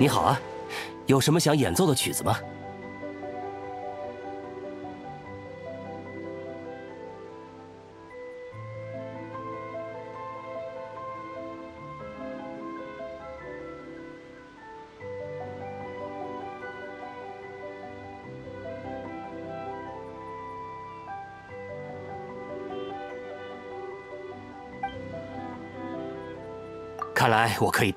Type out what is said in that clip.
你好啊有什么想演奏的曲子吗？看来我可以